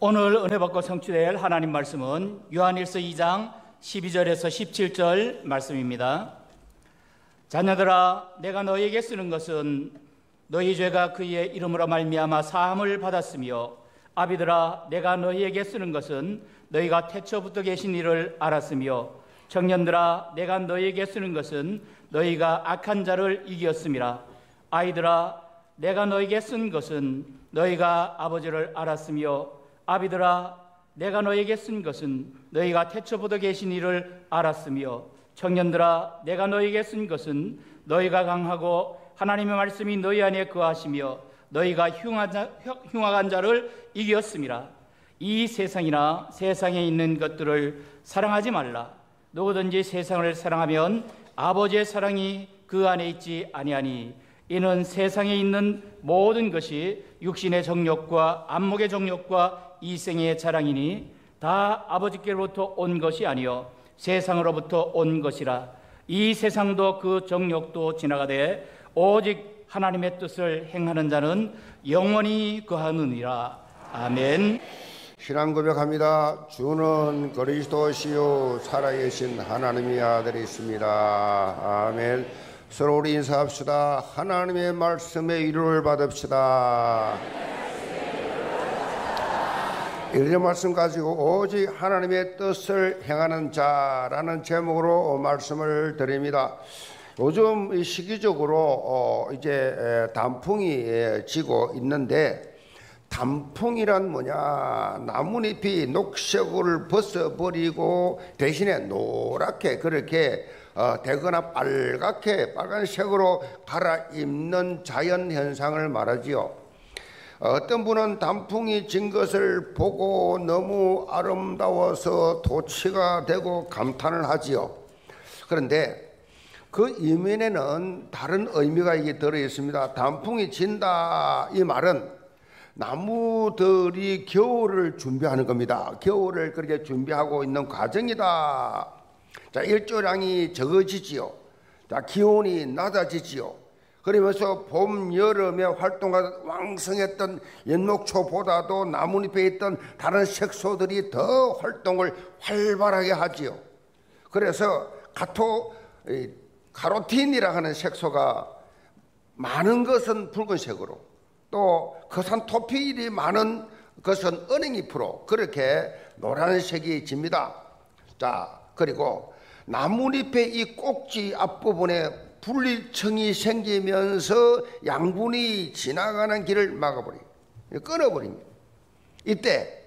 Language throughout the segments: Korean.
오늘 은혜 받고 성취될 하나님 말씀은 요한일서 2장 12절에서 17절 말씀입니다. 자녀들아 내가 너희에게 쓰는 것은 너희 죄가 그의 이름으로 말미암아 사함을 받았으며 아비들아 내가 너희에게 쓰는 것은 너희가 태초부터 계신 이를 알았으며 청년들아 내가 너희에게 쓰는 것은 너희가 악한 자를 이겼음이라 아이들아 내가 너희에게 쓴 것은 너희가 아버지를 알았으며 아비들아 내가 너희에게 쓴 것은 너희가 태초부터 계신 이를 알았으며 청년들아 내가 너희에게 쓴 것은 너희가 강하고 하나님의 말씀이 너희 안에 거하시며 너희가 흉악한 자를 이겼음이라 이 세상이나 세상에 있는 것들을 사랑하지 말라. 누구든지 세상을 사랑하면 아버지의 사랑이 그 안에 있지 아니하니 이는 세상에 있는 모든 것이 육신의 정욕과 안목의 정욕과 이생의 자랑이니 다 아버지께로부터 온 것이 아니요 세상으로부터 온 것이라 이 세상도 그 정욕도 지나가되 오직 하나님의 뜻을 행하는 자는 영원히 거하느니라 아멘. 신앙 고백합니다. 주는 그리스도시요 살아계신 하나님의 아들이십니다. 아멘. 서로 우리 인사합시다. 하나님의 말씀에 위로를 받읍시다. 이런 말씀 가지고 오직 하나님의 뜻을 행하는 자라는 제목으로 말씀을 드립니다. 요즘 시기적으로 어, 이제 단풍이 지고 있는데 단풍이란 뭐냐 나뭇잎이 녹색을 벗어버리고 대신에 노랗게 그렇게 어, 되거나 빨갛게 빨간색으로 갈아입는 자연 현상을 말하지요. 어떤 분은 단풍이 진 것을 보고 너무 아름다워서 도취가 되고 감탄을 하지요. 그런데 그 이면에는 다른 의미가 이게 들어 있습니다. 단풍이 진다 이 말은 나무들이 겨울을 준비하는 겁니다. 겨울을 그렇게 준비하고 있는 과정이다. 자, 일조량이 적어지지요. 자, 기온이 낮아지지요. 그러면서 봄, 여름에 활동가 왕성했던 연목초보다도 나뭇잎에 있던 다른 색소들이 더 활동을 활발하게 하지요. 그래서 가토, 카로틴이라 하는 색소가 많은 것은 붉은색으로 또 거산토필이 많은 것은 은행잎으로 그렇게 노란색이 집니다. 자, 그리고 나뭇잎의 이 꼭지 앞부분에 분리층이 생기면서 양분이 지나가는 길을 막아버립니다. 끊어버립니다. 이때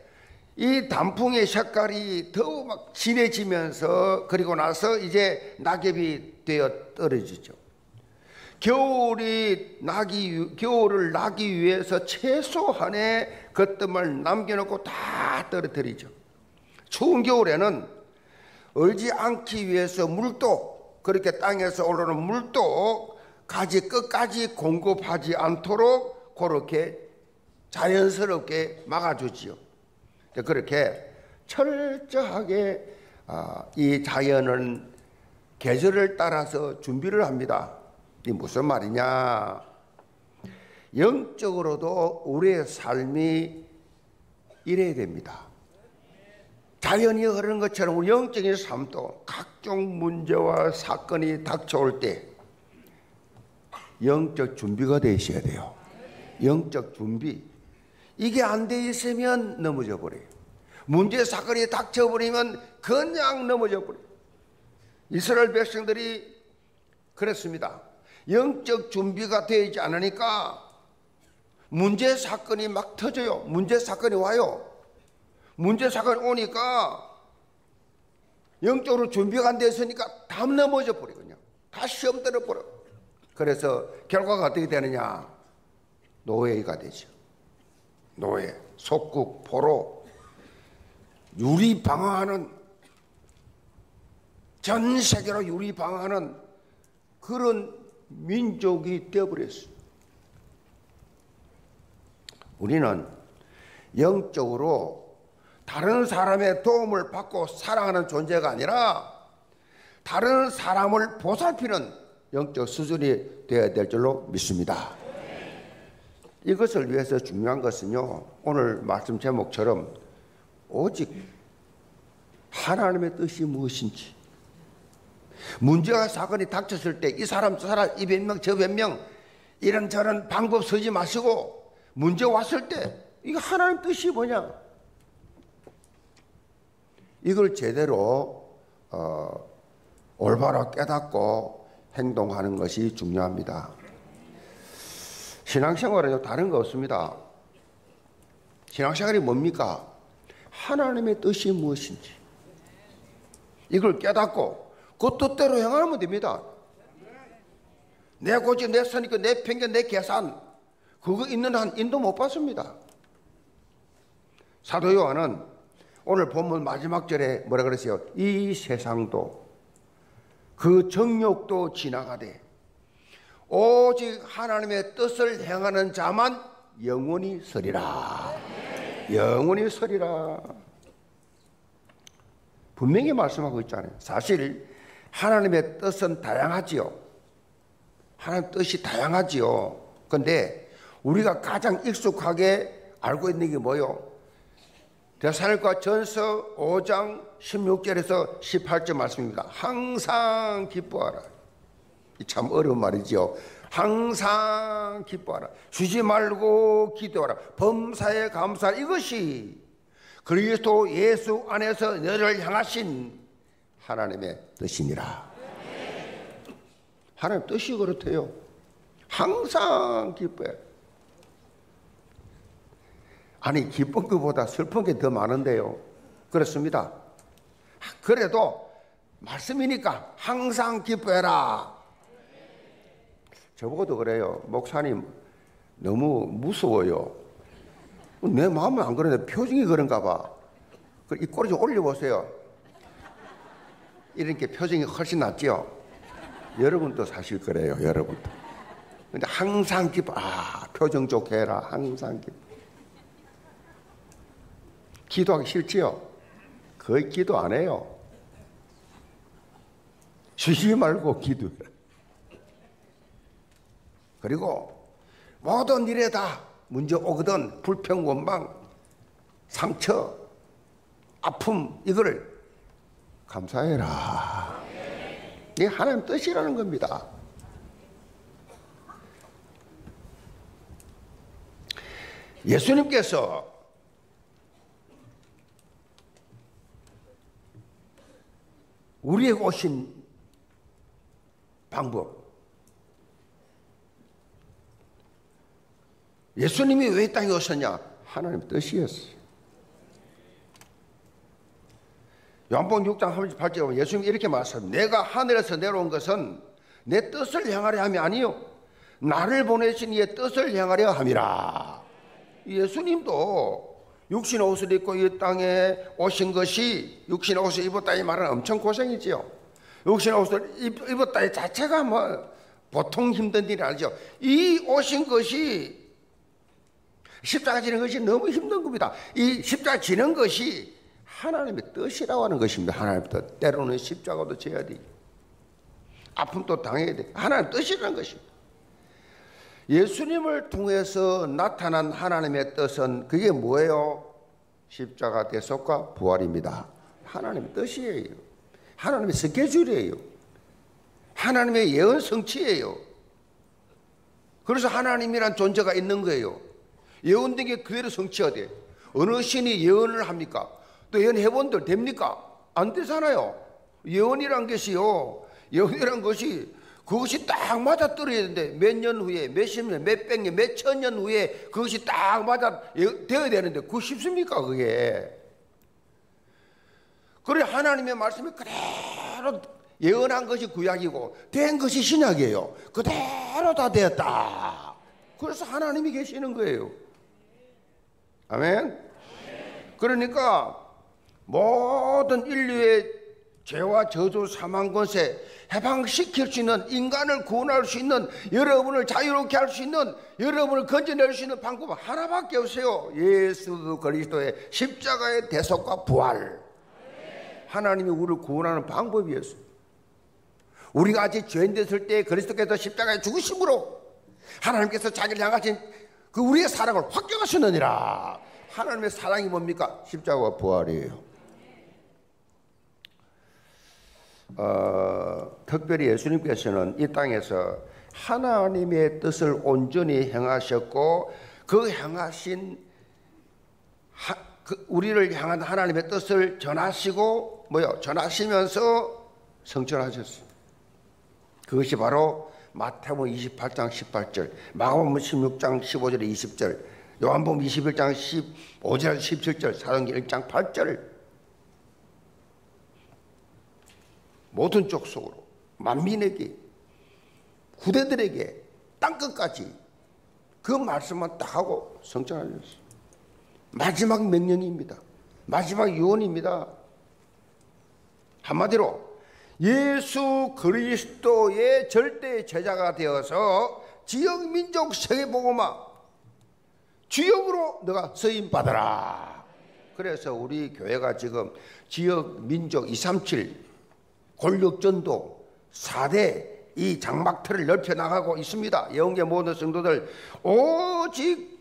이 단풍의 색깔이 더막 진해지면서 그리고 나서 이제 낙엽이 되어 떨어지죠. 겨울이 나기 겨울을 나기 위해서 최소한의 것들을 남겨놓고 다 떨어뜨리죠. 추운 겨울에는 얼지 않기 위해서 물도 그렇게 땅에서 올라오는 물도 가지 끝까지 공급하지 않도록 그렇게 자연스럽게 막아주지요. 그렇게 철저하게 아, 이 자연은 계절을 따라서 준비를 합니다. 이 무슨 말이냐? 영적으로도 우리의 삶이 이래야 됩니다. 자연이 흐르는 것처럼 우리 영적인 삶도 각종 문제와 사건이 닥쳐올 때 영적 준비가 되셔야 돼요. 영적 준비. 이게 안 돼 있으면 넘어져 버려요. 문제 사건이 닥쳐버리면 그냥 넘어져 버려요. 이스라엘 백성들이 그랬습니다. 영적 준비가 되지 않으니까 문제 사건이 막 터져요. 문제 사건이 와요. 문제 사건이 오니까 영적으로 준비가 안 됐으니까 다 넘어져 버리거든요. 다 시험 들어 버려. 그래서 결과가 어떻게 되느냐? 노예가 되죠. 노예, 속국, 포로, 유리 방황하는 전 세계로 유리 방황하는 그런 민족이 되어버렸어요. 우리는 영적으로 다른 사람의 도움을 받고 살아가는 존재가 아니라 다른 사람을 보살피는 영적 수준이 되어야 될 줄로 믿습니다. 이것을 위해서 중요한 것은요, 오늘 말씀 제목처럼 오직 하나님의 뜻이 무엇인지 문제와 사건이 닥쳤을 때 이 사람 저 사람 이 변명 저 변명 이런저런 방법 쓰지 마시고 문제 왔을 때 이거 하나님 뜻이 뭐냐 이걸 제대로 어, 올바로 깨닫고 행동하는 것이 중요합니다. 신앙생활은 다른 거 없습니다. 신앙생활이 뭡니까? 하나님의 뜻이 무엇인지 이걸 깨닫고 그 뜻대로 행하면 됩니다. 내 고집, 내 선입견, 내 편견, 내 계산 그거 있는 한 인도 못 받습니다. 사도 요한은 오늘 본문 마지막 절에 뭐라 그랬어요? 이 세상도 그 정욕도 지나가되 오직 하나님의 뜻을 행하는 자만 영원히 서리라. 영원히 서리라. 분명히 말씀하고 있잖아요. 사실 하나님의 뜻은 다양하지요. 하나님 뜻이 다양하지요. 근데 우리가 가장 익숙하게 알고 있는 게 뭐요? 대사일과 전서 5장 16절에서 18절 말씀입니다. 항상 기뻐하라. 참 어려운 말이지요. 항상 기뻐하라. 쉬지 말고 기도하라. 범사에 감사하라. 이것이 그리스도 예수 안에서 너를 향하신 하나님의 뜻이니라. 하나님 뜻이 그렇대요. 항상 기뻐해. 아니, 기쁜 것보다 슬픈 게 더 많은데요. 그렇습니다. 그래도 말씀이니까 항상 기뻐해라. 저보고도 그래요. 목사님, 너무 무서워요. 내 마음은 안 그러는데 표정이 그런가 봐. 그이 꼬리 좀 올려보세요. 이렇게 표정이 훨씬 낫죠? 여러분도 사실 그래요, 여러분도. 근데 항상 기뻐, 아, 표정 좋게 해라. 항상 기뻐. 기도하기 싫지요? 거의 기도 안 해요. 쉬지 말고 기도해. 그리고 모든 일에 다 문제 오거든 불평, 원망, 상처, 아픔 이거를 감사해라. 이게 하나님 뜻이라는 겁니다. 예수님께서 우리에게 오신 방법. 예수님이 왜 땅에 오셨냐? 하나님 뜻이었어요. 요한복음 6장 38절에 보면 예수님이 이렇게 말씀합니다. 내가 하늘에서 내려온 것은 내 뜻을 향하려 함이 아니요 나를 보내신 이의 뜻을 향하려 함이라. 예수님도 육신 옷을 입고 이 땅에 오신 것이 육신 옷을 입었다 이 말은 엄청 고생이지요. 육신 옷을 입었다 이 자체가 뭐 보통 힘든 일이 아니죠. 이 오신 것이 십자가 지는 것이 너무 힘든 겁니다. 이 십자가 지는 것이 하나님의 뜻이라고 하는 것입니다. 하나님의 뜻. 때로는 십자가도 져야 돼. 아픔도 당해야 돼. 하나님 뜻이라는 것입니다. 예수님을 통해서 나타난 하나님의 뜻은 그게 뭐예요? 십자가 대속과 부활입니다. 하나님의 뜻이에요. 하나님의 스케줄이에요. 하나님의 예언 성취예요. 그래서 하나님이란 존재가 있는 거예요. 예언된 게 그대로 성취가 돼. 어느 신이 예언을 합니까? 또 예언해 본들 됩니까? 안 되잖아요. 예언이란 것이요. 예언이란 것이 그것이 딱 맞아 떨어야 되는데 몇 년 후에 몇십 년, 몇 백 년, 몇 천 년 후에 그것이 딱 맞아 되어야 되는데 그거 쉽습니까 그게? 그래 하나님의 말씀이 그대로 예언한 것이 구약이고 된 것이 신약이에요. 그대로 다 되었다. 그래서 하나님이 계시는 거예요. 아멘. 그러니까 모든 인류의 죄와 저주, 사망, 권세 해방시킬 수 있는 인간을 구원할 수 있는 여러분을 자유롭게 할 수 있는 여러분을 건져낼 수 있는 방법은 하나밖에 없어요. 예수 그리스도의 십자가의 대속과 부활. 하나님이 우리를 구원하는 방법이었어요. 우리가 아직 죄인 됐을 때 그리스도께서 십자가에 죽으심으로 하나님께서 자기를 향하신 그 우리의 사랑을 확정하셨느니라. 하나님의 사랑이 뭡니까? 십자가와 부활이에요. 어, 특별히 예수님께서는 이 땅에서 하나님의 뜻을 온전히 행하셨고 그 행하신 하, 그 우리를 향한 하나님의 뜻을 전하시고 뭐요? 전하시면서 성천하셨어요. 그것이 바로 마태복음 28장 18절, 마가복음 16장 15절 20절, 요한복음 21장 15절 17절, 사도행전 1장 8절 모든 족속으로 만민에게 후대들에게 땅끝까지 그 말씀만 딱 하고 성천하셨어요. 마지막 명령입니다. 마지막 유언입니다. 한마디로 예수 그리스도의 절대 제자가 되어서 지역 민족 세계 보고마 주역으로 너가 쓰임 받아라. 그래서 우리 교회가 지금 지역 민족 237 권력전도 4대 이 장막틀을 넓혀 나가고 있습니다. 영계 모든 성도들 오직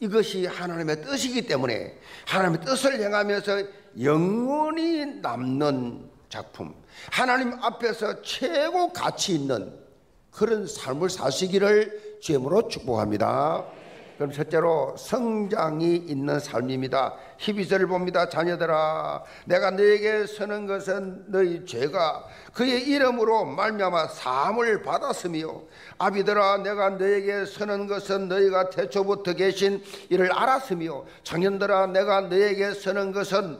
이것이 하나님의 뜻이기 때문에 하나님의 뜻을 행하면서 영원히 남는 작품, 하나님 앞에서 최고 가치 있는 그런 삶을 사시기를 주임으로 축복합니다. 그럼 첫째로 성장이 있는 삶입니다. 12절을 봅니다. 자녀들아 내가 너에게 서는 것은 너희 죄가 그의 이름으로 말미암아 사함을 받았으며 아비들아 내가 너에게 서는 것은 너희가 태초부터 계신 이를 알았으며 청년들아 내가 너에게 서는 것은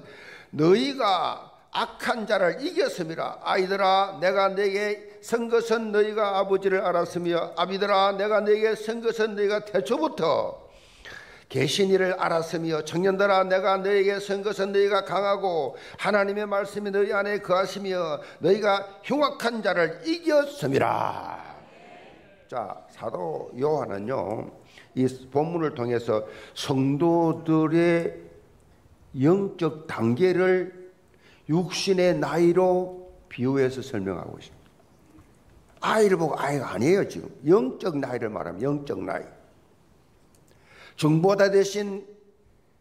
너희가 악한 자를 이겼음이라. 아이들아 내가 내게 선 것은 너희가 아버지를 알았으며 아비들아 내가 내게 선 것은 너희가 태초부터 계신 이를 알았으며 청년들아 내가 너에게 선 것은 너희가 강하고 하나님의 말씀이 너희 안에 거하시며 너희가 흉악한 자를 이겼음이라. 자 사도 요한은요 이 본문을 통해서 성도들의 영적 단계를 육신의 나이로 비유해서 설명하고 있습니다. 아이를 보고 아이가 아니에요, 지금. 영적 나이를 말하면 영적 나이. 중보다 대신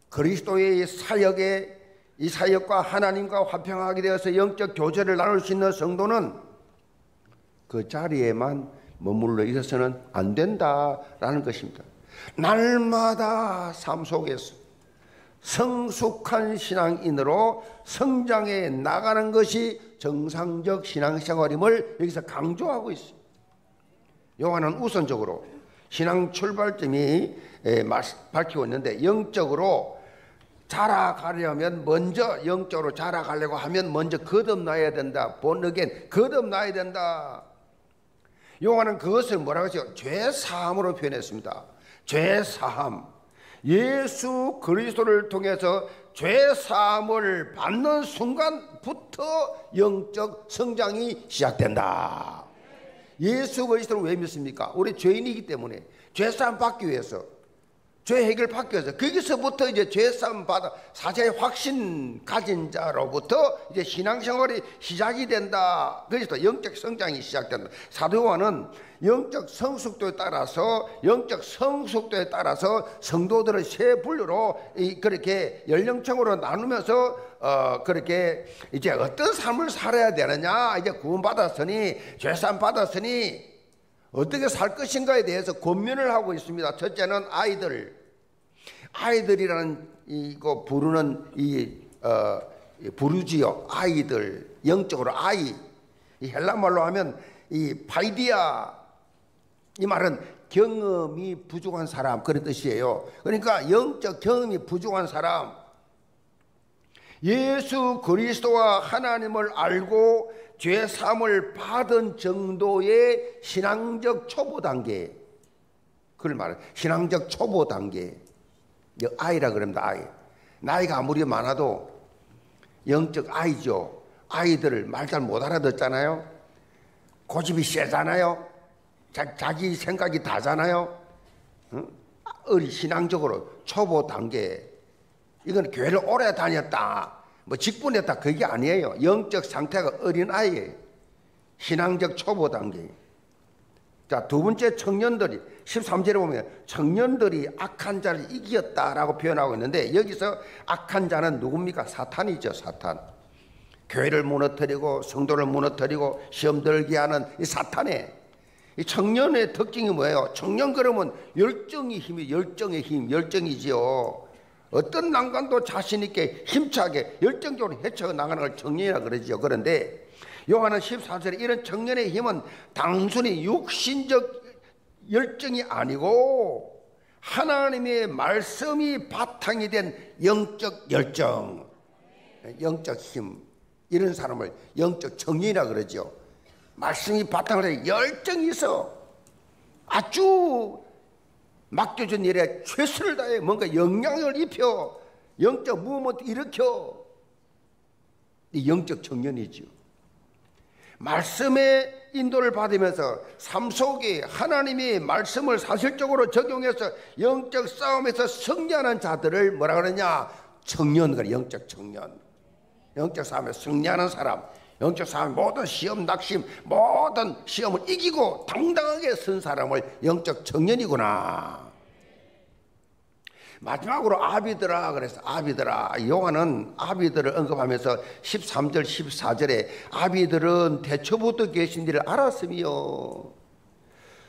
그리스도의 사역에 이 사역과 하나님과 화평하게 되어서 영적 교제를 나눌 수 있는 성도는 그 자리에만 머물러 있어서는 안 된다라는 것입니다. 날마다 삶 속에서 성숙한 신앙인으로 성장해 나가는 것이 정상적 신앙생활임을 여기서 강조하고 있습니다. 요한은 우선적으로 신앙 출발점이 밝히고 있는데 영적으로 자라가려면 먼저 영적으로 자라가려고 하면 먼저 거듭나야 된다. 본again 거듭나야 된다. 요한은 그것을 뭐라고 하죠? 죄 사함으로 표현했습니다. 죄 사함. 예수 그리스도를 통해서 죄 사함을 받는 순간부터 영적 성장이 시작된다. 예수 그리스도를 왜 믿습니까? 우리 죄인이기 때문에 죄 사함 받기 위해서 죄 해결 위해서 거기서부터 이제 죄싸움 받아 사자의 확신 가진 자로부터 이제 신앙생활이 시작이 된다. 그래서 영적 성장이 시작된다. 사도 요한은 영적 성숙도에 따라서 영적 성숙도에 따라서 성도들을 세 분류로 그렇게 연령층으로 나누면서 어 그렇게 이제 어떤 삶을 살아야 되느냐 이제 구원 받았으니 죄산 받았으니 어떻게 살 것인가에 대해서 권면을 하고 있습니다. 첫째는 아이들. 아이들이라는 이거 부르는 이 어, 부르지요. 아이들. 영적으로 아이. 이 헬라 말로 하면 이 파이디아 이 말은 경험이 부족한 사람 그런 뜻이에요. 그러니까 영적 경험이 부족한 사람 예수 그리스도와 하나님을 알고 죄 사함을 받은 정도의 신앙적 초보 단계. 그걸 말해. 신앙적 초보 단계. 아이라 그럽니다. 아이. 나이가 아무리 많아도 영적 아이죠. 아이들을 말 잘 못 알아듣잖아요. 고집이 세잖아요. 자, 자기 생각이 다잖아요. 응? 신앙적으로 초보 단계. 이건 교회를 오래 다녔다. 뭐 직분했다 그게 아니에요. 영적 상태가 어린 아이예요. 신앙적 초보 단계. 자, 두 번째 청년들이 13절에 보면 청년들이 악한 자를 이겼다라고 표현하고 있는데 여기서 악한 자는 누굽니까? 사탄이죠, 사탄. 교회를 무너뜨리고 성도를 무너뜨리고 시험 들게 하는 이 사탄의 이 청년의 특징이 뭐예요? 청년 그러면 열정이 힘이 열정의 힘, 열정이지요. 어떤 난관도 자신 있게 힘차게 열정적으로 헤쳐 나가는 걸 청년이라 그러죠. 그런데 요한은 14절에 이런 청년의 힘은 단순히 육신적 열정이 아니고 하나님의 말씀이 바탕이 된 영적 열정, 영적 힘 이런 사람을 영적 청년이라 그러죠. 말씀이 바탕을 해 열정이 있어. 아주 맡겨준 일에 최선을 다해 뭔가 영향을 입혀 영적 무엇을 일으켜 이 영적 청년이죠. 말씀의 인도를 받으면서 삶 속에 하나님이 말씀을 사실적으로 적용해서 영적 싸움에서 승리하는 자들을 뭐라 그러냐? 청년, 그 영적 청년. 영적 싸움에 승리하는 사람. 영적 싸움 모든 시험 낙심 모든 시험을 이기고 당당하게 선 사람을 영적 청년이구나. 마지막으로 아비들아 그래서 아비들아 요한은 아비들을 언급하면서 13절 14절에 아비들은 대초부터 계신 일을 알았으며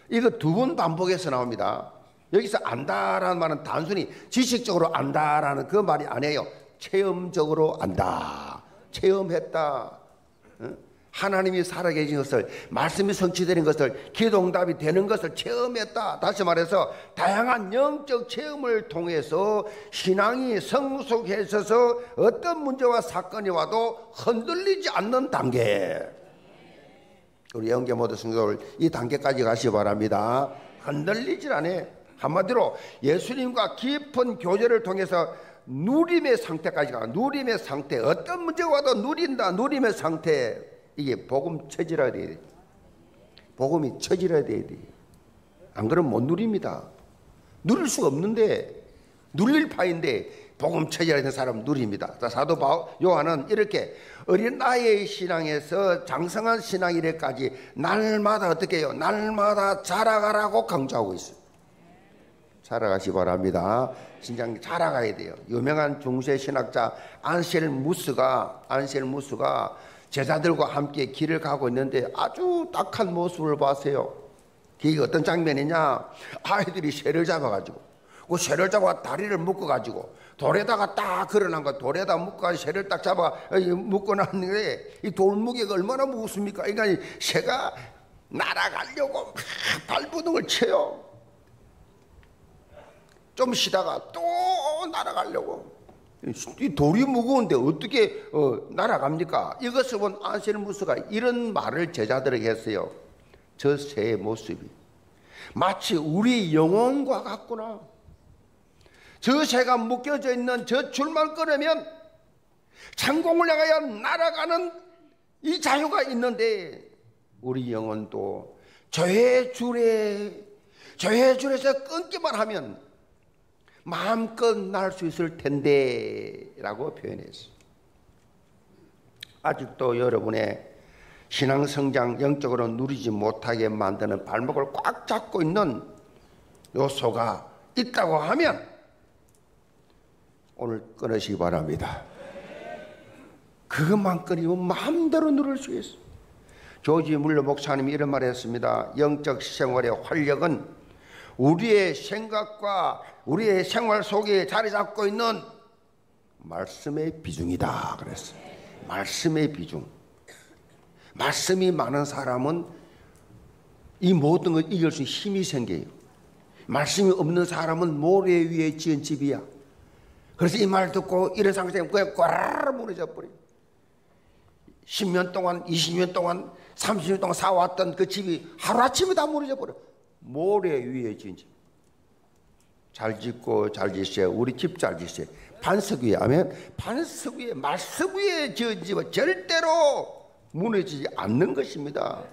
이거 두 번 반복해서 나옵니다. 여기서 안다라는 말은 단순히 지식적으로 안다라는 그 말이 아니에요. 체험적으로 안다. 체험했다. 하나님이 살아계신 것을 말씀이 성취되는 것을 기도응답이 되는 것을 체험했다. 다시 말해서 다양한 영적 체험을 통해서 신앙이 성숙해져서 어떤 문제와 사건이 와도 흔들리지 않는 단계. 우리 영계 모든 성도들 이 단계까지 가시 바랍니다. 흔들리질 않아. 한마디로 예수님과 깊은 교제를 통해서 누림의 상태까지 가. 누림의 상태. 어떤 문제가 와도 누린다. 누림의 상태. 이게 복음 처지라 돼야 돼. 복음이 처지라 돼야 돼. 안 그러면 못 누립니다. 누릴 수가 없는데 누릴 파인데 복음 처지라 되는 사람 누립니다. 사도 바 요한은 이렇게 어린 나이의 신앙에서 장성한 신앙 이래까지 날마다 어떻게 해요? 날마다 자라가라고 강조하고 있어요. 자라가시 바랍니다. 진짜 자라가야 돼요. 유명한 중세 신학자 안셀무스가 안셀무스가 제자들과 함께 길을 가고 있는데 아주 딱한 모습을 봤어요. 그게 어떤 장면이냐? 아이들이 새를 잡아가지고, 그 새를 잡아 다리를 묶어가지고, 돌에다가 딱 걸어놓은 거, 돌에다 묶어 새를 딱 잡아 묶어놨는데, 이 돌무게가 얼마나 무겁습니까? 그러니까 새가 날아가려고 발부둥을 쳐요. 좀 쉬다가 또 날아가려고. 이 돌이 무거운데 어떻게 어, 날아갑니까? 이것을 본 안셀무스가 이런 말을 제자들에게 했어요. 저 새의 모습이 마치 우리 영혼과 같구나. 저 새가 묶여져 있는 저 줄만 끊으면 창공을 향하여 날아가는 이 자유가 있는데 우리 영혼도 저의 줄에 저의 줄에서 끊기만 하면 마음껏 날 수 있을 텐데 라고 표현했어. 아직도 여러분의 신앙 성장 영적으로 누리지 못하게 만드는 발목을 꽉 잡고 있는 요소가 있다고 하면 오늘 끊으시기 바랍니다. 그것만 끊이면 마음대로 누릴 수 있어. 조지 물러 목사님이 이런 말 했습니다. 영적 생활의 활력은 우리의 생각과 우리의 생활 속에 자리 잡고 있는 말씀의 비중이다 그랬어요. 말씀의 비중. 말씀이 많은 사람은 이 모든 걸 이길 수 힘이 생겨요. 말씀이 없는 사람은 모래 위에 지은 집이야. 그래서 이 말 듣고 이런 상태에 그냥 꽈라라 무너져 버려. 10년 동안, 20년 동안, 30년 동안 사왔던 그 집이 하루아침에 다 무너져 버려. 모래 위에 지은 집. 잘 짓고 잘 짓어요. 우리 집잘 짓어요. 반석 위에 하면 반석 위에 말석 위에 지은 집은 절대로 무너지지 않는 것입니다.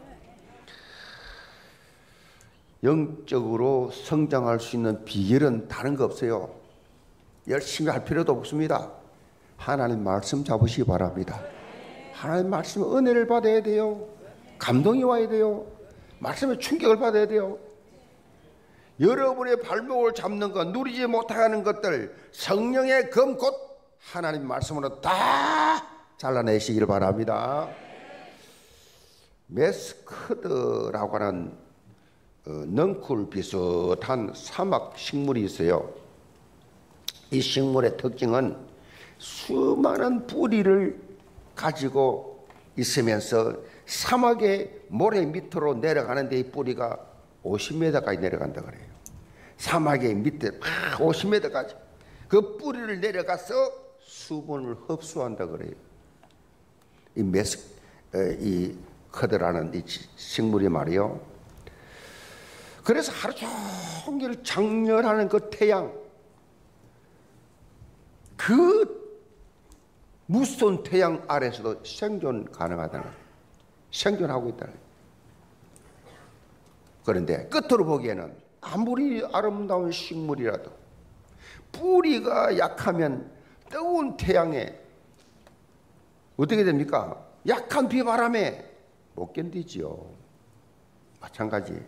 영적으로 성장할 수 있는 비결은 다른 거 없어요. 열심히 할 필요도 없습니다. 하나님 말씀 잡으시기 바랍니다. 하나님 말씀 은혜를 받아야 돼요. 감동이 와야 돼요. 말씀에 충격을 받아야 돼요. 여러분의 발목을 잡는 것, 누리지 못하는 것들 성령의 검 곧 하나님 말씀으로 다 잘라내시기를 바랍니다. 메스커드라고 하는 어, 넝쿨 비슷한 사막 식물이 있어요. 이 식물의 특징은 수많은 뿌리를 가지고 있으면서 사막의 모래 밑으로 내려가는데 이 뿌리가 50m까지 내려간다 그래요. 사막의 밑에 50m까지 그 뿌리를 내려가서 수분을 흡수한다 그래요. 이 메스 이 커드라는 이 식물이 말이요. 그래서 하루 종일 장렬하는 그 태양, 그 무서운 태양 아래서도 생존 가능하다는. 생존하고 있다는. 그런데 끝으로 보기에는 아무리 아름다운 식물이라도 뿌리가 약하면 뜨거운 태양에 어떻게 됩니까? 약한 비바람에 못 견디지요. 마찬가지.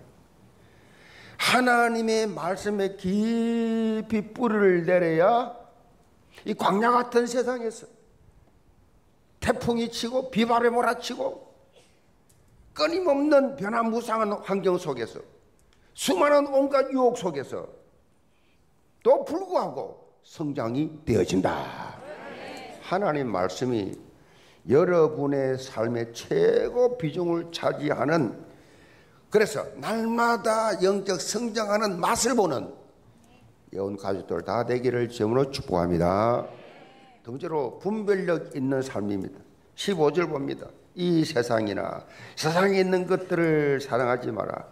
하나님의 말씀에 깊이 뿌리를 내려야 이 광야 같은 세상에서 태풍이 치고 비바람이 몰아치고 끊임없는 변화무쌍한 환경 속에서 수많은 온갖 유혹 속에서 또 불구하고 성장이 되어진다. 하나님 말씀이 여러분의 삶의 최고 비중을 차지하는 그래서 날마다 영적 성장하는 맛을 보는 여운 가족들 다 되기를 점으로 축복합니다. 두 번째로 분별력 있는 삶입니다. 15절 봅니다. 이 세상이나 세상에 있는 것들을 사랑하지 마라.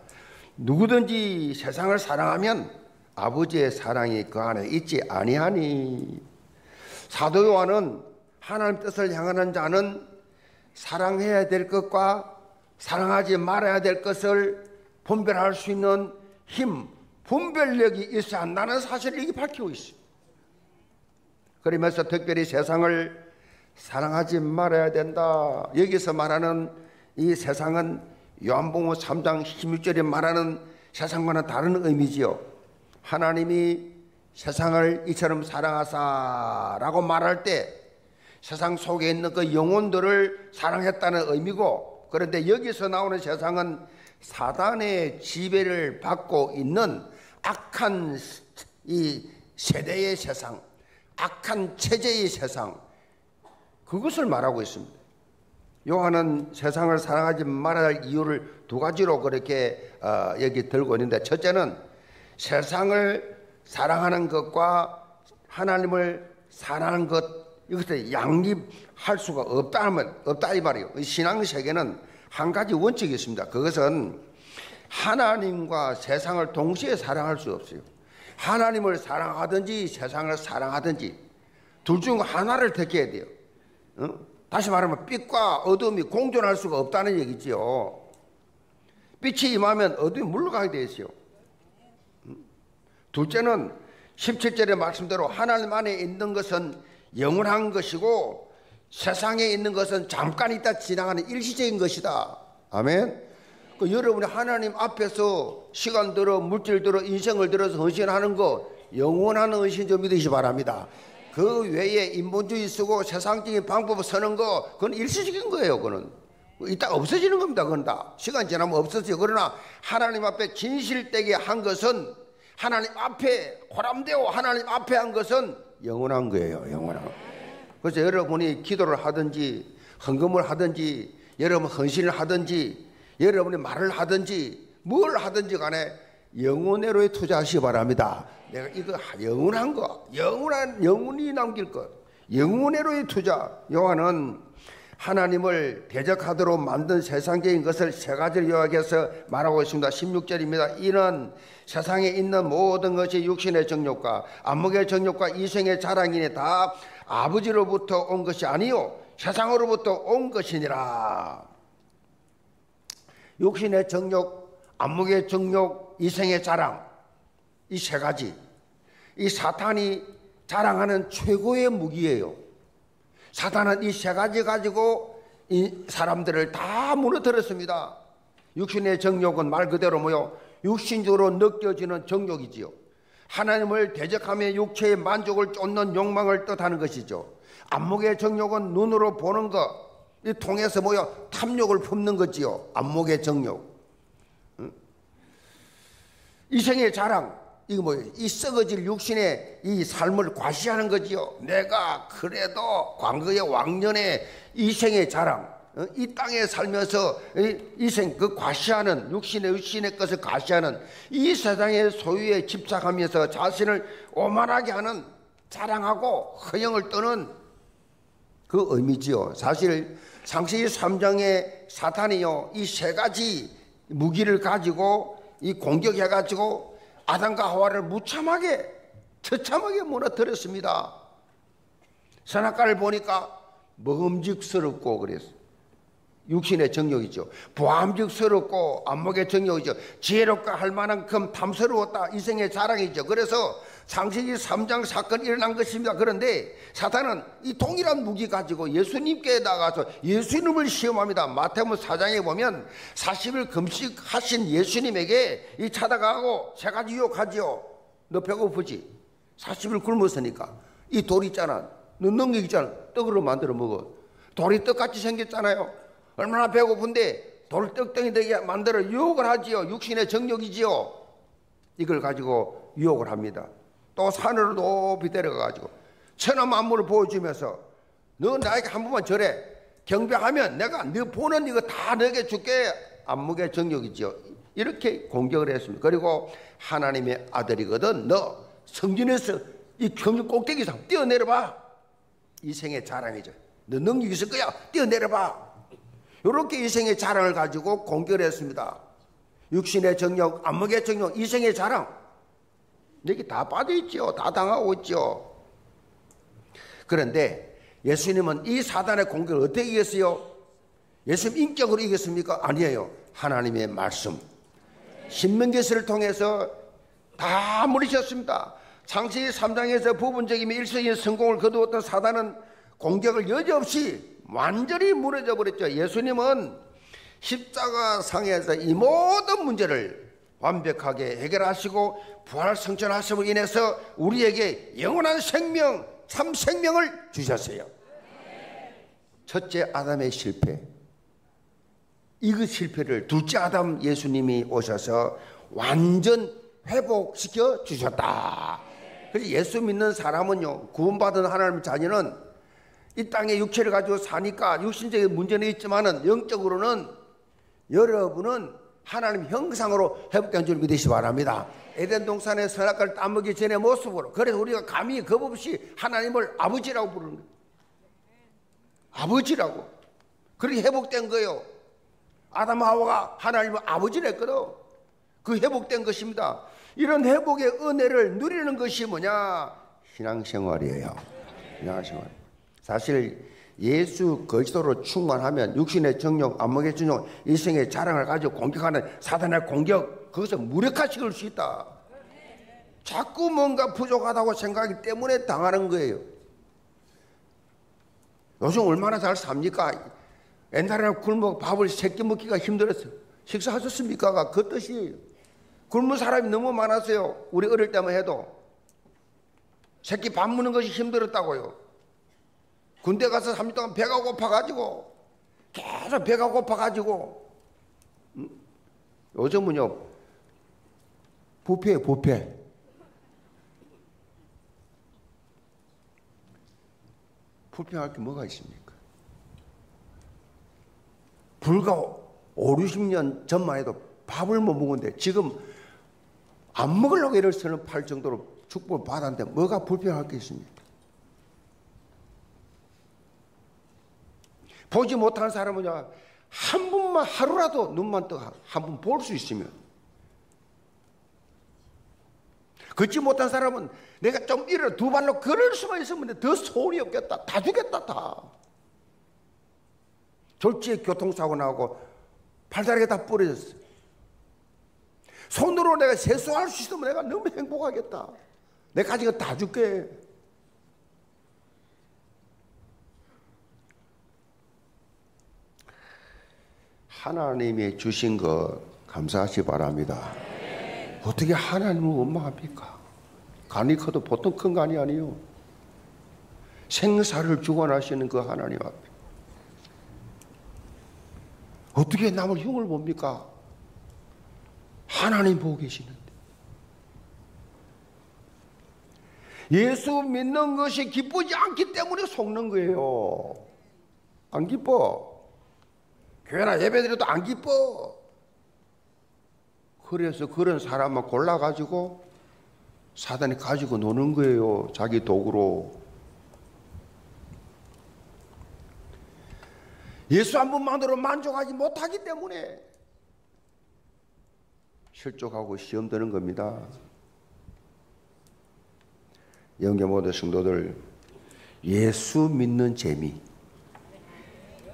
누구든지 세상을 사랑하면 아버지의 사랑이 그 안에 있지 아니하니. 사도 요한은 하나님 뜻을 향하는 자는 사랑해야 될 것과 사랑하지 말아야 될 것을 분별할 수 있는 힘, 분별력이 있어야 한다는 사실을 여기 밝히고 있어요. 그러면서 특별히 세상을 사랑하지 말아야 된다. 여기서 말하는 이 세상은 요한복음 3장 16절에 말하는 세상과는 다른 의미지요. 하나님이 세상을 이처럼 사랑하사라고 말할 때 세상 속에 있는 그 영혼들을 사랑했다는 의미고 그런데 여기서 나오는 세상은 사단의 지배를 받고 있는 악한 이 세대의 세상, 악한 체제의 세상, 그것을 말하고 있습니다. 요한은 세상을 사랑하지 말아야 할 이유를 두 가지로 그렇게 어, 여기 들고 있는데 첫째는 세상을 사랑하는 것과 하나님을 사랑하는 것 이것을 양립할 수가 없다 하면 없다 이 말이에요. 신앙 세계는 한 가지 원칙이 있습니다. 그것은 하나님과 세상을 동시에 사랑할 수 없어요. 하나님을 사랑하든지 세상을 사랑하든지 둘 중 하나를 택해야 돼요. 어? 다시 말하면 빛과 어둠이 공존할 수가 없다는 얘기지요. 빛이 임하면 어둠이 물러가게 되어 있어요. 둘째는 17절의 말씀대로 하나님 안에 있는 것은 영원한 것이고 세상에 있는 것은 잠깐 있다 지나가는 일시적인 것이다. 아멘. 그 여러분이 하나님 앞에서 시간 들어 물질 들어 인생을 들어서 헌신하는 거 영원한 헌신 좀 믿으시 바랍니다. 그 외에 인본주의 쓰고 세상적인 방법을 쓰는 거 그건 일시적인 거예요. 그거는 이따 없어지는 겁니다. 그건 다 시간 지나면 없어져요. 그러나 하나님 앞에 진실되게 한 것은 하나님 앞에 호람되어 하나님 앞에 한 것은 영원한 거예요. 영원한 거. 그래서 여러분이 기도를 하든지 헌금을 하든지 여러분 헌신을 하든지 여러분이 말을 하든지 뭘 하든지 간에 영혼으로에 투자하시기 바랍니다. 내가 이거 영원한 거, 영원한 영혼이 남길 것, 영혼으로의 투자. 요한은 하나님을 대적하도록 만든 세상적인 것을 세 가지를 요약해서 말하고 있습니다. 16절입니다. 이는 세상에 있는 모든 것이 육신의 정욕과 안목의 정욕과 이생의 자랑이니 다 아버지로부터 온 것이 아니요 세상으로부터 온 것이니라. 육신의 정욕, 안목의 정욕, 이생의 자랑 이 세 가지 이 사탄이 자랑하는 최고의 무기예요. 사탄은 이 세 가지 가지고 이 사람들을 다 무너뜨렸습니다. 육신의 정욕은 말 그대로 뭐요? 육신적으로 느껴지는 정욕이지요. 하나님을 대적하며 육체의 만족을 쫓는 욕망을 뜻하는 것이죠. 안목의 정욕은 눈으로 보는 것, 이 통해서 뭐요? 탐욕을 품는 거지요. 안목의 정욕. 응? 이생의 자랑, 이거 뭐예요? 이 썩어질 육신의 이 삶을 과시하는 거지요. 내가 그래도 광거의 왕년의 이생의 자랑, 어? 이 땅에 살면서 이생 그 과시하는 육신의 육신의 것을 과시하는 이 세상의 소유에 집착하면서 자신을 오만하게 하는 자랑하고 허영을 떠는 그 의미지요. 사실 상세히 3장에 사탄이요 이 세 가지 무기를 가지고 이 공격해 가지고 아담과 하와를 무참하게 처참하게 무너뜨렸습니다. 선악과를 보니까 먹음직스럽고 그랬어. 육신의 정욕이죠. 보암직스럽고 안목의 정욕이죠. 지혜롭고 할 만한 큼 탐스러웠다. 이생의 자랑이죠. 그래서 창세기 3장 사건이 일어난 것입니다. 그런데 사탄은 이 동일한 무기 가지고 예수님께 나가서 예수님을 시험합니다. 마태복음 4장에 보면 40일 금식하신 예수님에게 이 찾아가고 세 가지 유혹하지요. 너 배고프지? 40일 굶었으니까 이 돌 있잖아. 너 있잖아. 떡으로 만들어 먹어. 돌이 떡같이 생겼잖아요. 얼마나 배고픈데 돌떡덩이 되게 만들어 유혹을 하지요. 육신의 정력이지요. 이걸 가지고 유혹을 합니다. 또 산으로 높이 데려가가지고 천하 만물을 보여주면서 너 나에게 한 번만 절해. 경배하면 내가 너 보는 이거 다 너에게 줄게. 안목의 정력이지요. 이렇게 공격을 했습니다. 그리고 하나님의 아들이거든. 너 성진에서 이 경주 꼭대기상 뛰어내려봐. 이 생의 자랑이죠. 너 능력 있을 거야. 뛰어내려봐. 이렇게 이 생의 자랑을 가지고 공격했습니다. 육신의 정력, 안목의 정력, 이 생의 자랑. 여기 다 빠져있죠. 다 당하고 있죠. 그런데 예수님은 이 사단의 공격을 어떻게 이겼어요? 예수님 인격으로 이겼습니까? 아니에요. 하나님의 말씀. 신명계시를 통해서 다 물리셨습니다. 창세기 3장에서 부분적이면 일성의 성공을 거두었던 사단은 공격을 여지없이 완전히 무너져 버렸죠. 예수님은 십자가 상에서 이 모든 문제를 완벽하게 해결하시고 부활 성천하심으로 인해서 우리에게 영원한 생명, 참 생명을 주셨어요. 첫째 아담의 실패. 이그 실패를 둘째 아담 예수님이 오셔서 완전 회복시켜 주셨다. 그래서 예수 믿는 사람은요, 구원받은 하나님 자녀는 이 땅에 육체를 가지고 사니까 육신적인 문제는 있지만은 영적으로는 여러분은 하나님 형상으로 회복된 줄 믿으시 기 바랍니다. 에덴 동산의 선악과를 따먹기 전의 모습으로 그래서 우리가 감히 겁 없이 하나님을 아버지라고 부르는 거예요. 아버지라고. 그렇게 회복된 거예요. 아담 하와가 하나님을 아버지를 했거든. 그 회복된 것입니다. 이런 회복의 은혜를 누리는 것이 뭐냐? 신앙생활이에요. 신앙생활. 사실 예수 그리스도로 충만하면 육신의 정욕, 안목의 정욕, 일생의 자랑을 가지고 공격하는 사단의 공격 그것을 무력화시킬 수 있다. 자꾸 뭔가 부족하다고 생각하기 때문에 당하는 거예요. 요즘 얼마나 잘 삽니까? 옛날에는 굶어 밥을 세끼 먹기가 힘들었어요. 식사하셨습니까? 그 뜻이에요. 굶은 사람이 너무 많았어요. 우리 어릴 때만 해도. 새끼 밥 먹는 것이 힘들었다고요. 군대 가서 3일 동안 배가 고파가지고 계속 배가 고파가지고 음? 요즘은요 부패 부패 불평할 게 뭐가 있습니까? 불과 5, 60년 전만 해도 밥을 못 먹었는데 지금 안 먹으려고 애를 쓰는 팔 정도로 축복을 받았는데 뭐가 불평할 게 있습니까? 보지 못하는 사람은요, 한 분만 하루라도 눈만 떠한분볼수 있으면. 걷지 못한 사람은 내가 좀 일어 두 발로 걸을 수만 있으면 더 소원이 없겠다. 다 죽겠다, 다. 졸지에 교통사고 나고 팔다리가 다 부러졌어. 손으로 내가 세수할 수 있으면 내가 너무 행복하겠다. 내가 가지고 다 줄게. 하나님이 주신 거 감사하시 바랍니다. 어떻게 하나님을 원망합니까? 간이 커도 보통 큰 간이 아니요. 생사를 주관하시는 그 하나님 앞에 어떻게 남을 흉을 봅니까? 하나님 보고 계시는데 예수 믿는 것이 기쁘지 않기 때문에 속는 거예요. 안 기뻐. 교회나 예배 드려도 안 기뻐. 그래서 그런 사람만 골라가지고 사단이 가지고 노는 거예요. 자기 도구로. 예수 한 분만으로 만족하지 못하기 때문에 실족하고 시험 드는 겁니다. 영계 모든 성도들 예수 믿는 재미,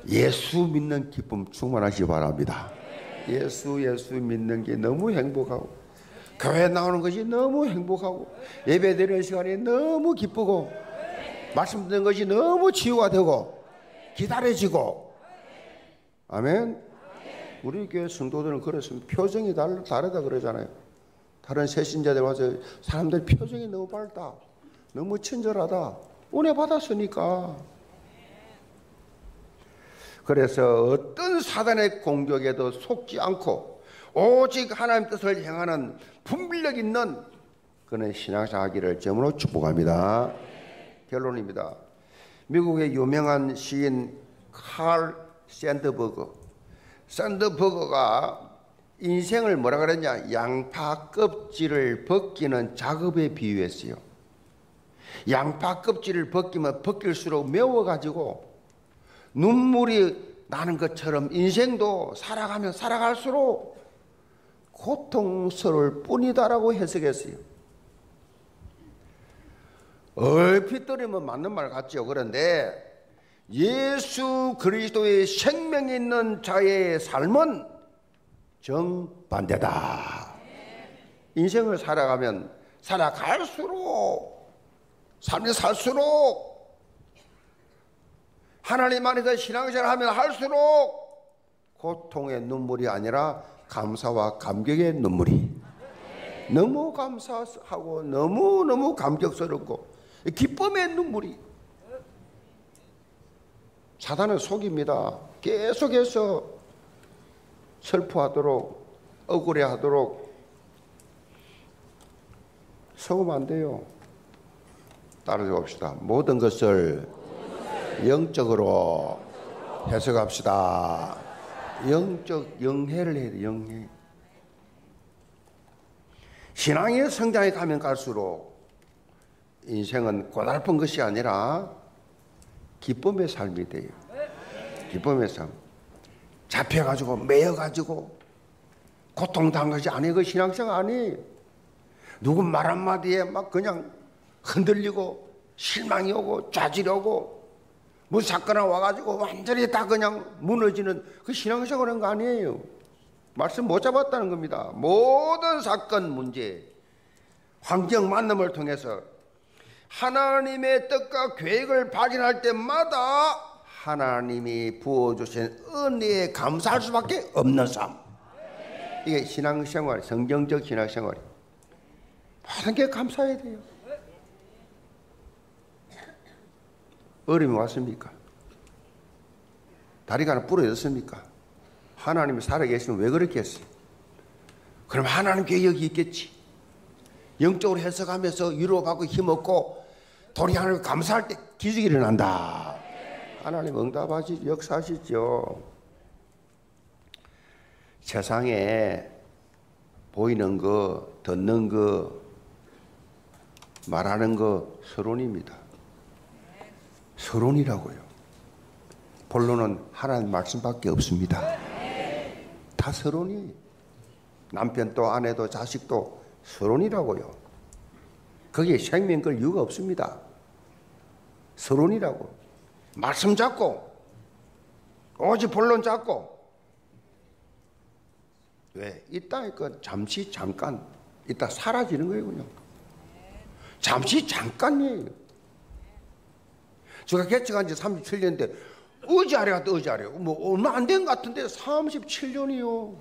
예수 믿는 기쁨 충만하시 바랍니다. 예수 예수 믿는 게 너무 행복하고 교회 나오는 것이 너무 행복하고 예배 드리는 시간이 너무 기쁘고 말씀 듣는 것이 너무 치유가 되고 기다려지고 아멘. 우리 교회 성도들은 그렇습니다. 표정이 다르, 다르다 그러잖아요. 다른 새신자들 와서 사람들 표정이 너무 밝다. 너무 친절하다. 은혜 받았으니까. 그래서 어떤 사단의 공격에도 속지 않고 오직 하나님 뜻을 행하는 분별력 있는 그는 신앙생활하기를 점으로 축복합니다. 결론입니다. 미국의 유명한 시인 칼 샌드버거. 샌드버거가 인생을 뭐라 그랬냐? 양파 껍질을 벗기는 작업에 비유했어요. 양파 껍질을 벗기면 벗길수록 매워가지고 눈물이 나는 것처럼 인생도 살아가면 살아갈수록 고통스러울 뿐이다라고 해석했어요. 얼핏 들으면 맞는 말 같죠. 그런데 예수 그리스도의 생명 있는 자의 삶은 정반대다. 인생을 살아가면 살아갈수록 삶이 살수록 하나님 안에서 신앙생활 하면 할수록 고통의 눈물이 아니라 감사와 감격의 눈물이 너무 감사하고 너무 너무 감격스럽고 기쁨의 눈물이 사단은 속입니다. 계속해서 슬퍼하도록 억울해하도록 속으면 안 돼요. 따라서 봅시다. 모든 것을 영적으로 해석합시다. 영적 영해를 해야 돼. 영해. 신앙의 성장에 가면 갈수록 인생은 고달픈 것이 아니라 기쁨의 삶이 돼요. 기쁨의 삶. 잡혀가지고 매여가지고 고통당한 것이 아니고 그 신앙생활 아니에요. 누구 말 한마디에 막 그냥 흔들리고 실망이 오고 오고 뭐 사건 하나 와가지고 완전히 다 그냥 무너지는 그 신앙생활 하는 거 아니에요. 말씀 못 잡았다는 겁니다. 모든 사건 문제, 환경 만남을 통해서 하나님의 뜻과 계획을 발견할 때마다 하나님이 부어주신 은혜에 감사할 수밖에 없는 삶. 이게 신앙생활, 성경적 신앙생활이. 모든 게 감사해야 돼요. 어려움이 왔습니까? 다리가 하나 부러졌습니까? 하나님이 살아계시면 왜 그렇게 했어요? 그럼 하나님 계획이 있겠지. 영적으로 해석하면서 위로받고 힘없고 돌이 하나님 감사할 때 기적이 일어난다. 하나님 응답하시 역사하시죠. 세상에 보이는 거, 듣는 거, 말하는 거 서론입니다. 서론이라고요. 본론은 하나님 말씀밖에 없습니다. 다 서론이 남편도 아내도 자식도 서론이라고요. 거기에 생명 걸 이유가 없습니다. 서론이라고. 말씀 잡고, 오직 본론 잡고. 왜? 이따 그 잠시 잠깐, 이따 사라지는 거예요, 그냥. 잠시 잠깐이에요. 제가 개척한 지 37년인데 의지하래가 또 의지하래. 뭐 얼마 안 된 것 같은데 37년이요.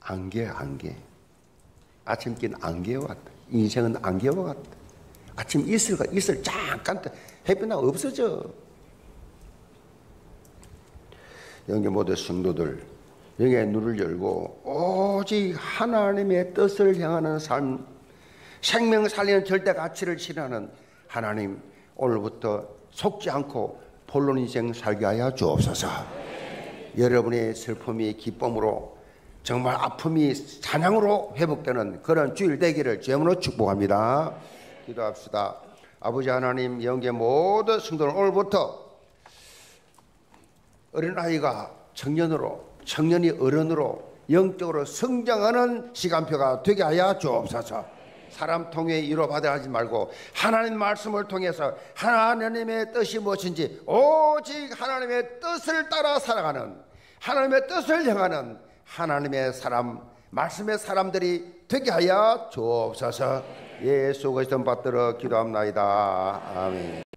안개 안개. 아침길 안개와 같다. 인생은 안개와 같다. 아침 이슬과 이슬 잠깐 햇빛 나 없어져. 영계 모든 성도들 영의 눈을 열고 오직 하나님의 뜻을 향하는 삶, 생명 살리는 절대 가치를 실현하는 하나님 오늘부터 속지 않고 본론 인생 살게 하여 주옵소서. 여러분의 슬픔이 기쁨으로 정말 아픔이 찬양으로 회복되는 그런 주일 되기를 주님으로 축복합니다. 기도합시다. 아버지 하나님 영계 모든 성도는 오늘부터 어린아이가 청년으로 청년이 어른으로 영적으로 성장하는 시간표가 되게 하여 주옵소서. 사람 통해 위로받아 하지 말고 하나님 말씀을 통해서 하나님의 뜻이 무엇인지 오직 하나님의 뜻을 따라 살아가는 하나님의 뜻을 향하는 하나님의 사람 말씀의 사람들이 되게 하여 주옵소서. 예수 그리스도 받들어 기도합나이다. 아멘.